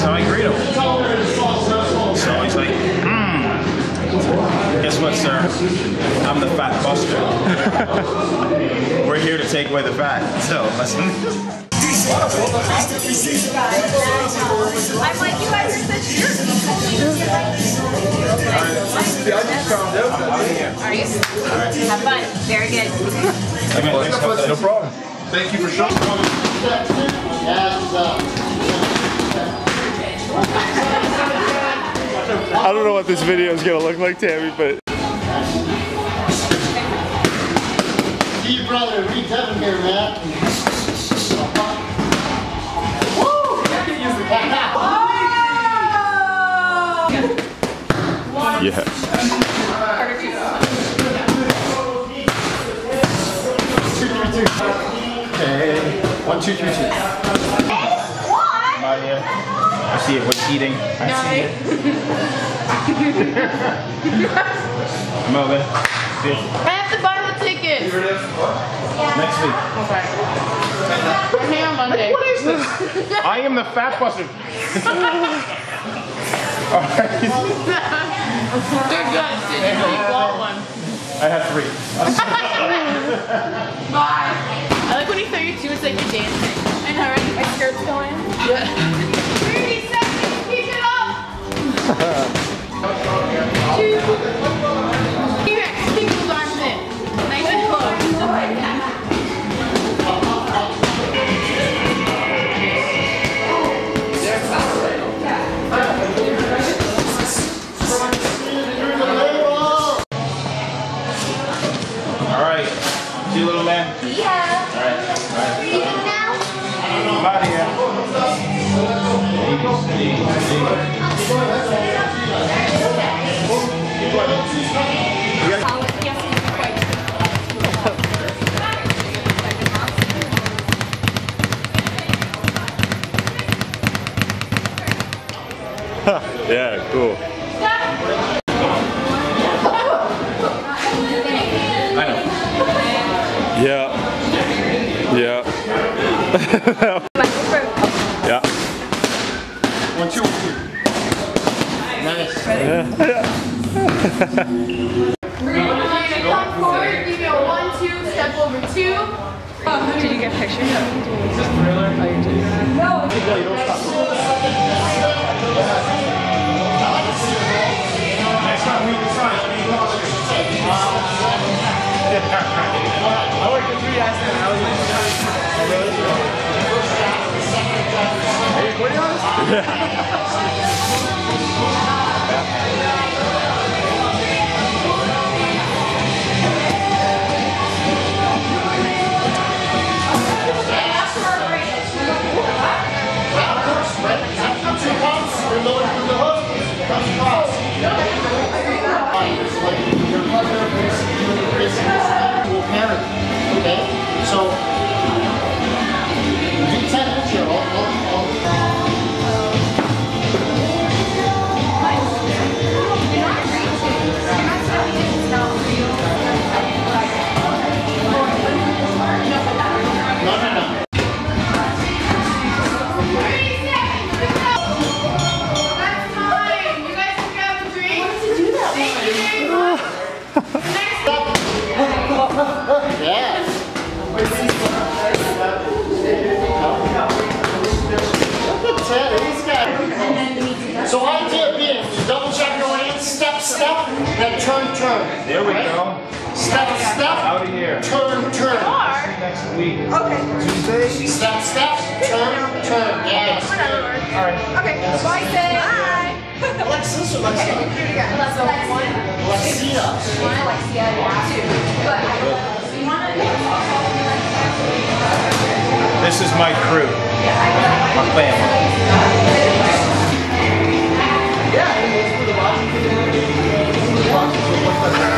freedom. So he's like, hmm. Guess what, sir? I'm the fat buster. We're here to take away the fat. So listen. I'm like, you guys are such jerks. You told me to get Are you? Have fun. Very good. No problem. Thank you for showing I don't know what this video is gonna look like, Tammy, but See brother, read Devin here, man. Woo! yeah. Okay. One, two, three, two. Maria. I see it. What's eating? I see it. Melvin. See it. I have to buy the ticket. Next week. I'm here on Monday. What is this? I am the fat buster. Alright. They're good. You want one? I have three. Bye. I like when you 32, it's like you're dancing. Alright. See you, little man? Yeah. Alright. Alright. Leaving now? I'm out of here. Yeah, cool. Yeah. Yeah. yeah. One, two, one, two. Nice. Come forward, give me a one, two, step over two. Did you get pictures? Next Yeah. Step, then turn, turn. There we go. Step, step, Out of here. turn, turn. Next week. Okay. Tuesday. Step, step, turn, turn. Yes. All right. Okay. Bye, say. Bye. Alexis, Alexia. So one, Alexia. one, Alexia, two. But you want This is my crew. My family. 감사합니다.